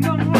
No.